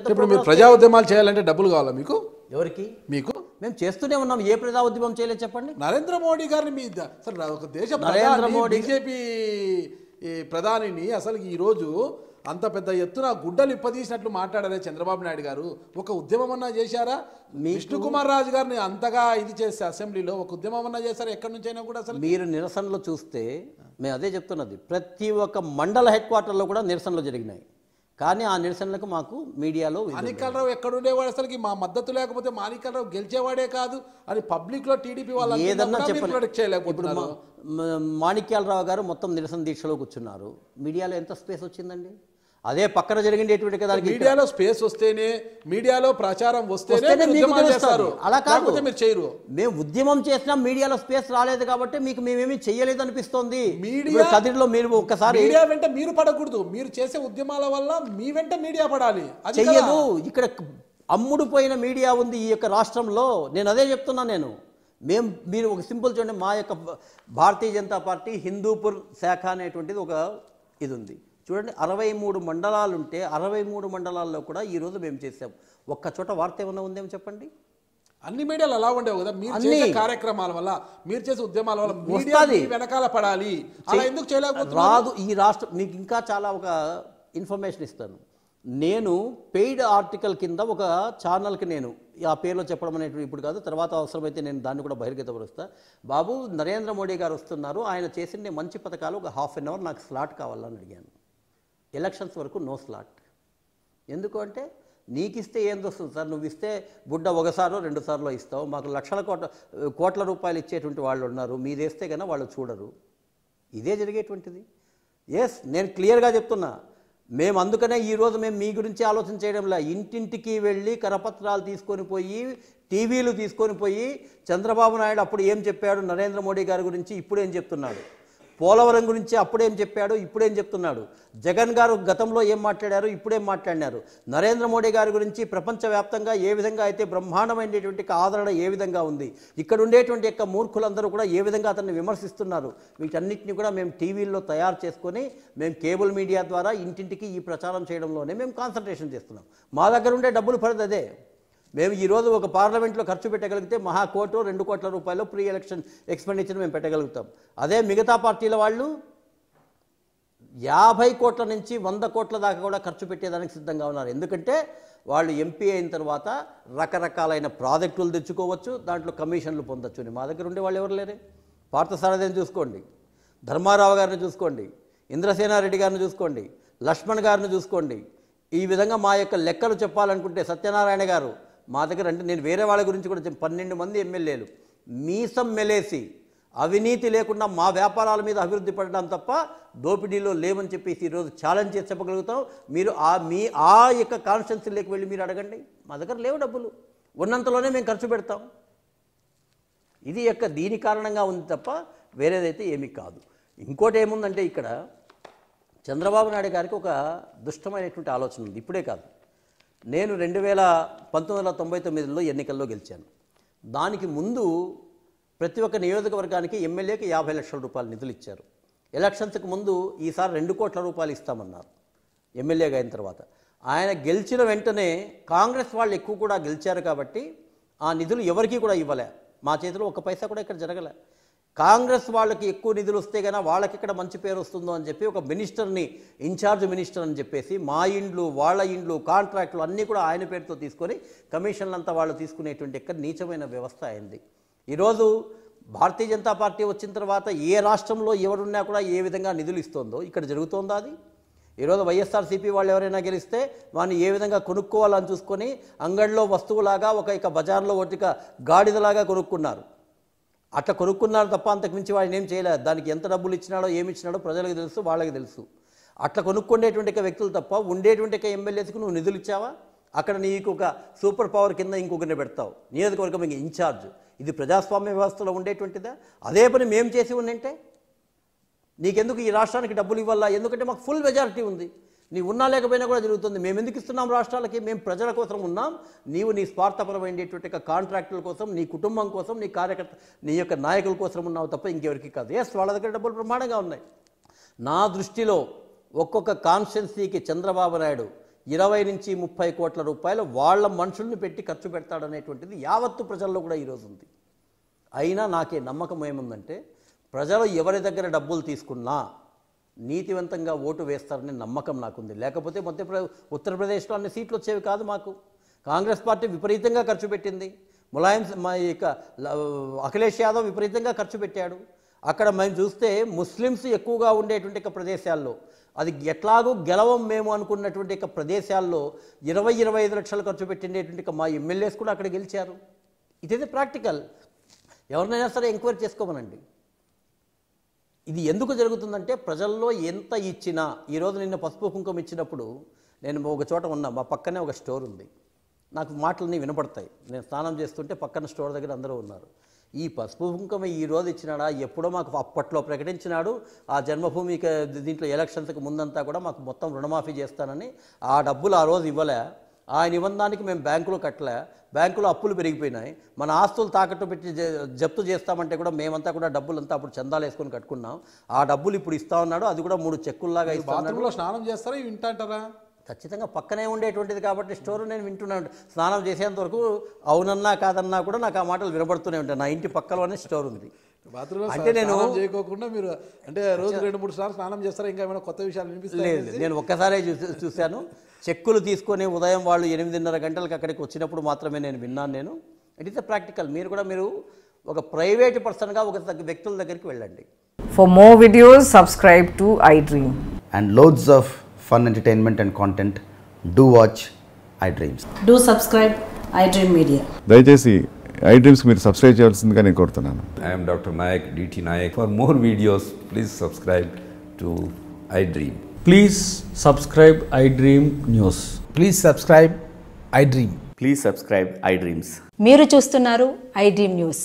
పెద్ద ఇప్పుడు మీరు ప్రజా ఉద్యమాలు చేయాలంటే డబ్బులు కావాలా మీకు? ఎవరికి? మీకు? మేము చేస్తూనే ఉన్నాం. ఏ ప్రజా ఉద్యమం చేయలేదు చెప్పండి. నరేంద్ర మోడీ గారిని మీ ఒక దేశ నరేంద్ర మోడీ- బీజేపీ ప్రధానిని అసలు ఈ రోజు అంత పెద్ద ఎత్తున గుడ్డలు ఇప్పదీసినట్లు మాట్లాడారే చంద్రబాబు నాయుడు గారు. ఒక ఉద్యమం అన్నా చేశారా? విష్ణు కుమార్ రాజు గారిని అంతగా ఇది చేస్తే అసెంబ్లీలో ఒక ఉద్యమం అన్నా చేశారా? ఎక్కడి నుంచైనా కూడా అసలు? మీరు నిరసనలు చూస్తే మేము అదే చెప్తున్నది ప్రతి ఒక్క మండల హెడ్ క్వార్టర్లో కూడా నిరసనలు జరిగినాయి. కానీ ఆ నిరసనలకు మాకు మీడియాలో మాణిక్యాలరావు ఎక్కడుండేవాడు అసలుకి? మా మద్దతు లేకపోతే మాణిక్యాలరావు గెలిచేవాడే కాదు. అని పబ్లిక్లో టీడీపీ వాళ్ళు ఏదన్నా మా- మాణిక్యాలరావు గారు మొత్తం నిరసన దీక్షలో కూర్చున్నారు. మీడియాలో ఎంత స్పేస్ వచ్చిందండి? అదే పక్కన జరిగినటువంటి దానికి మీడియాలో స్పేస్ వస్తేనే మీడియాలో ప్రచారం వస్తేనే మీకు అలా కాదు. లేకపోతే మీరు చేయరు. మేము ఉద్యమం చేసినా మీడియాలో స్పేస్ రాలేదు కాబట్టి మీకు మేమేమి చెయ్యలేదు అనిపిస్తోంది. మీడియా- కదిరిలో మీరు ఒక్కసారి మీడియా వెంట మీరు పడకూడదు. మీరు చేసే ఉద్యమాల వల్ల మీ వెంట మీడియా పడాలి. చెయ్యదు. ఇక్కడ అమ్ముడు పోయిన మీడియా ఉంది ఈ యొక్క రాష్ట్రంలో. నేను అదే చెప్తున్నా నేను. మేము మీరు ఒక సింపుల్ చూడండి. మా యొక్క భారతీయ జనతా పార్టీ హిందూపూర్ శాఖ అనేటువంటిది ఒక ఇది ఉంది. చూడండి అరవై మూడు మండలాలు ఉంటే అరవై మూడు మండలాల్లో కూడా ఈరోజు మేము చేసాం ఒక్క చోట వార్త ఏమన్నా ఉందేమో చెప్పండి? అన్ని మీడియాలు అలా ఉండేవి కదా మీరు. చేసే కార్యక్రమాల వల్ల మీరు చేసే ఉద్యమాల వల్ల మీడియా వస్తాది. వెనకాల పడాలి. అలా ఎందుకు చేయలేకపోతున్నారు? రాదు ఈ రాష్ట్రం మీకు ఇంకా చాలా ఒక ఇన్ఫర్మేషన్ ఇస్తాను. నేను పెయిడ్ ఆర్టికల్ కింద ఒక ఛానల్కి నేను ఆ పేర్లో చెప్పడం అనేటువంటి ఇప్పుడు కాదు తర్వాత అవసరమైతే నేను దాన్ని కూడా బహిర్గతపరుస్తా. బాబు నరేంద్ర మోడీ గారు వస్తున్నారు ఆయన చేసిన మంచి పథకాలు ఒక హాఫ్ అన్ అవర్ నాకు స్లాట్ కావాలని అడిగాను. ఎలక్షన్స్ వరకు నో స్లాట్. ఎందుకు అంటే నీకు ఇస్తే ఏం వస్తుంది సార్? నువ్వు ఇస్తే బుడ్డ ఒకసారో రెండు సార్లు ఇస్తావు. మాకు లక్షల కోట్ల కోట్ల రూపాయలు ఇచ్చేటువంటి వాళ్ళు ఉన్నారు. మీరేస్తే కన్నా వాళ్ళు చూడరు. ఇదే జరిగేటువంటిది. ఎస్ నేను క్లియర్గా చెప్తున్నా. మేము అందుకనే ఈరోజు మేము మీ గురించి ఆలోచన చేయడంలా ఇంటింటికి వెళ్ళి కరపత్రాలు తీసుకొని పోయి టీవీలు తీసుకొని పోయి చంద్రబాబు నాయుడు అప్పుడు ఏం చెప్పాడు? నరేంద్ర మోడీ గారి గురించి ఇప్పుడు ఏం చెప్తున్నాడు? పోలవరం గురించి అప్పుడేం చెప్పాడు ఇప్పుడేం చెప్తున్నాడు. జగన్ గారు గతంలో ఏం మాట్లాడారు ఇప్పుడేం మాట్లాడినారు. నరేంద్ర మోడీ గారి గురించి ప్రపంచవ్యాప్తంగా ఏ విధంగా అయితే బ్రహ్మాండమైనటువంటి ఆదరణ ఏ విధంగా ఉంది ఇక్కడ ఉండేటువంటి యొక్క మూర్ఖులందరూ కూడా ఏ విధంగా అతన్ని విమర్శిస్తున్నారు వీటన్నిటిని కూడా మేము టీవీల్లో తయారు చేసుకొని మేము కేబుల్ మీడియా ద్వారా ఇంటింటికి ఈ ప్రచారం చేయడంలోనే మేము కాన్సన్ట్రేషన్ చేస్తున్నాం. మా దగ్గర ఉండే డబ్బులు పడదు అదే. మేము ఈరోజు ఒక పార్లమెంట్లో ఖర్చు పెట్టగలిగితే మహా కోటు రెండు కోట్ల రూపాయలు ప్రీ ఎలక్షన్ ఎక్స్పెండిచర్ మేము పెట్టగలుగుతాం. అదే మిగతా పార్టీల వాళ్ళు యాభై కోట్ల నుంచి వంద కోట్ల దాకా కూడా ఖర్చు పెట్టేదానికి సిద్ధంగా ఉన్నారు. ఎందుకంటే వాళ్ళు ఎంపీ అయిన తర్వాత రకరకాలైన ప్రాజెక్టులు తెచ్చుకోవచ్చు దాంట్లో కమిషన్లు పొందొచ్చు అని. మా దగ్గర ఉండే వాళ్ళు ఎవరు లేరే? పార్థసారథిని చూసుకోండి. ధర్మారావు గారిని చూసుకోండి. ఇంద్రసేనారెడ్డి గారిని చూసుకోండి. లక్ష్మణ్ గారిని చూసుకోండి. ఈ విధంగా మా యొక్క లెక్కలు చెప్పాలనుకుంటే సత్యనారాయణ గారు మా దగ్గర అంటే నేను వేరే వాళ్ళ గురించి కూడా పన్నెండు మంది ఎమ్మెల్యేలు. మీసం మెలేసి అవినీతి లేకుండా మా వ్యాపారాల మీద అభివృద్ధి పడడం తప్ప దోపిడీలో లేవని చెప్పేసి ఈరోజు ఛాలెంజ్ చేసి చెప్పగలుగుతాం. మీరు ఆ మీ ఆ యొక్క కాన్స్టిట్యున్సీలోకి వెళ్ళి మీరు అడగండి. మా దగ్గర లేవు డబ్బులు. ఉన్నంతలోనే మేము ఖర్చు పెడతాం. ఇది యొక్క దీని కారణంగా ఉంది తప్ప వేరేదైతే ఏమీ కాదు. ఇంకోటి ఏముందంటే ఇక్కడ చంద్రబాబు నాయుడు గారికి ఒక దుష్టమైనటువంటి ఆలోచన ఉంది. ఇప్పుడే కాదు. నేను రెండు వేల పంతొమ్మిది వందల తొంభై తొమ్మిదిలో ఎన్నికల్లో గెలిచాను. దానికి ముందు ప్రతి ఒక్క నియోజకవర్గానికి ఎమ్మెల్యేకి యాభై లక్షల రూపాయలు నిధులు ఇచ్చారు. ఎలక్షన్స్కి ముందు ఈసారి రెండు కోట్ల రూపాయలు ఇస్తామన్నారు ఎమ్మెల్యేగా అయిన తర్వాత. ఆయన గెలిచిన వెంటనే కాంగ్రెస్ వాళ్ళు ఎక్కువ కూడా గెలిచారు కాబట్టి ఆ నిధులు ఎవరికీ కూడా ఇవ్వలే. మా చేతిలో ఒక పైసా కూడా ఇక్కడ జరగలే. కాంగ్రెస్ వాళ్ళకి ఎక్కువ నిధులు వస్తే కన్నా వాళ్ళకి ఇక్కడ మంచి పేరు వస్తుందో అని చెప్పి ఒక మినిస్టర్ని ఇన్ఛార్జ్ మినిస్టర్ అని చెప్పేసి మా ఇండ్లు వాళ్ళ ఇండ్లు కాంట్రాక్టులు అన్నీ కూడా ఆయన పేరుతో తీసుకొని కమిషన్లంతా వాళ్ళు తీసుకునేటువంటి ఎక్కడ నీచమైన వ్యవస్థ అయింది. ఈరోజు భారతీయ జనతా పార్టీ వచ్చిన తర్వాత ఏ రాష్ట్రంలో ఎవరున్నా కూడా ఏ విధంగా నిధులు ఇస్తుందో ఇక్కడ జరుగుతోందా అది? ఈరోజు వైఎస్ఆర్సీపీ వాళ్ళు ఎవరైనా గెలిస్తే వాడిని ఏ విధంగా కొనుక్కోవాలని చూసుకొని అంగడిలో వస్తువులాగా ఒక ఇక బజార్లో ఒక గాడిదలాగా కొనుక్కున్నారు. అట్లా కొనుక్కున్నారు తప్ప అంతకు మించి వాడిని ఏం చేయలేదు. దానికి ఎంత డబ్బులు ఇచ్చినాడో ఏమి ఇచ్చినాడో ప్రజలకు తెలుసు వాళ్ళకి తెలుసు. అట్లా కొనుక్కునేటువంటి వ్యక్తులు తప్ప ఉండేటువంటి ఎమ్మెల్యేస్కు ఎమ్మెల్యేస్కి నువ్వు నిధులు ఇచ్చావా? అక్కడ నీకు ఒక సూపర్ పవర్ కింద ఇంకొకరిని పెడతావు. నియోజకవర్గం ఇంక ఇన్ఛార్జ్. ఇది ప్రజాస్వామ్య వ్యవస్థలో ఉండేటువంటిదా? అదే పని మేము చేసి ఉండింటే? నీకెందుకు ఈ రాష్ట్రానికి డబ్బులు ఇవ్వాలా? ఎందుకంటే మాకు ఫుల్ మెజారిటీ ఉంది. నీ ఉన్నా లేకపోయినా కూడా జరుగుతుంది. మేము ఎందుకు ఇస్తున్నాం రాష్ట్రాలకి? మేము ప్రజల కోసం ఉన్నాం. నీవు నీ స్వార్థపరమైనటువంటి కాంట్రాక్టుల కోసం నీ కుటుంబం కోసం నీ కార్యకర్త నీ యొక్క నాయకుల కోసం ఉన్నావు తప్ప ఇంకెవరికి కాదు. ఎస్ వాళ్ళ దగ్గర డబ్బులు ప్రమాణంగా ఉన్నాయి. నా దృష్టిలో ఒక్కొక్క కాన్స్టిట్యున్సీకి చంద్రబాబు నాయుడు ఇరవై నుంచి ముప్పై కోట్ల రూపాయలు వాళ్ళ మనుషుల్ని పెట్టి ఖర్చు పెడతాడనేటువంటిది యావత్తు ప్రజల్లో కూడా ఈరోజు ఉంది. అయినా నాకే నమ్మకం ఏముందంటే ప్రజలు ఎవరి దగ్గర డబ్బులు తీసుకున్నా నీతివంతంగా ఓటు వేస్తారనే నమ్మకం నాకుంది. లేకపోతే మధ్యప్రదేశ్ ఉత్తరప్రదేశ్లో అన్ని సీట్లు వచ్చేవి కాదు మాకు. కాంగ్రెస్ పార్టీ విపరీతంగా ఖర్చు పెట్టింది. ములాయం మా ఇక అఖిలేష్ యాదవ్ విపరీతంగా ఖర్చు పెట్టాడు. అక్కడ మేము చూస్తే ముస్లిమ్స్ ఎక్కువగా ఉండేటువంటి ప్రదేశాల్లో అది ఎట్లాగో గెలవం మేము అనుకున్నటువంటి ప్రదేశాల్లో ఇరవై ఇరవై ఐదు లక్షలు ఖర్చు పెట్టిండేటువంటి మా ఎమ్మెల్యేస్ కూడా అక్కడ గెలిచారు. ఇదైతే ప్రాక్టికల్. ఎవరినైనా సరే ఎంక్వైరీ చేసుకోమనండి. ఇది ఎందుకు జరుగుతుందంటే ప్రజల్లో ఎంత ఇచ్చినా ఈరోజు నిన్న పసుపు కుంకుమ ఇచ్చినప్పుడు నేను ఒక చోట ఉన్నా మా పక్కనే ఒక స్టోర్ ఉంది. నాకు మాటలన్నీ వినపడతాయి. నేను స్నానం చేస్తుంటే పక్కన స్టోర్ దగ్గర అందరూ ఉన్నారు. ఈ పసుపు కుంకుమ ఈ రోజు ఇచ్చినాడా? ఎప్పుడో మాకు అప్పట్లో ప్రకటించినాడు. ఆ జన్మభూమికి దీంట్లో ఎలక్షన్స్కి ముందంతా కూడా మాకు మొత్తం రుణమాఫీ చేస్తానని ఆ డబ్బులు ఆ రోజు ఇవ్వలే. ఆయన ఇవ్వడానికి మేము బ్యాంకులో కట్టలే. బ్యాంకులో అప్పులు పెరిగిపోయినాయి. మన ఆస్తులు తాకట్టు పెట్టి జప్తు చేస్తామంటే కూడా మేమంతా కూడా డబ్బులంతా అప్పుడు చందాలు వేసుకొని కట్టుకున్నాం. ఆ డబ్బులు ఇప్పుడు ఇస్తా ఉన్నాడు. అది కూడా మూడు చెక్కుల్లాగా ఇస్తా స్నానం చేస్తారా? వింటాంటారా? ఖచ్చితంగా పక్కనే ఉండేటువంటిది కాబట్టి స్టోర్ నేను వింటున్నాను. స్నానం చేసేంత వరకు అవునన్నా కాదన్నా కూడా నాకు ఆ మాటలు వినబడుతూనే ఉంటాయి. నా ఇంటి పక్కలోనే స్టోర్ ఉంది. బాత్రూంలో అంటే నేను- చేయకోకుండా మీరు అంటే రోజు రెండు మూడు సార్లు స్నానం చేస్తారా? ఇంకా ఏమైనా కొత్త విషయాలు వినిపిస్తాయి లేదు నేను ఒక్కసారే చూ- చూశాను. చెక్కులు తీసుకొని ఉదయం వాళ్ళు ఎనిమిదిన్నర గంటలకు అక్కడికి వచ్చినప్పుడు మాత్రమే నేను విన్నాను నేను. ఇట్ ఇస్ ప్రాక్టికల్ మీరు కూడా మీరు ఒక ప్రైవేట్ పర్సన్గా ఒక వ్యక్తుల దగ్గరికి వెళ్ళండి. For more videos, subscribe to iDream. and loads of fun entertainment and content, do watch iDreams. Do subscribe iDream Media. దయచేసి ఐ డ్రీమ్స్ మీరు సబ్స్క్రైబ్ చేయాల్సిందిగా నేను కోరుతున్నాను. I'm doctor Nayak D T Nayak for more videos please subscribe to I dream please subscribe I dream news please subscribe I dream please subscribe I dreams మీరు చూస్తున్నారు I dream news